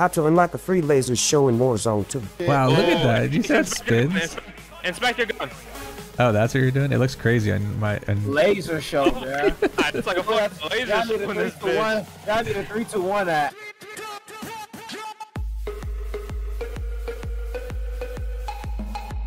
How to unlock a free laser show in Warzone 2. Wow, look at that. Did you see that spins? Inspector gun. Oh, that's what you're doing? It looks crazy on my. On... Laser show, man. It's like a fucking laser show Gotta bitch. one. Y'all three to one at.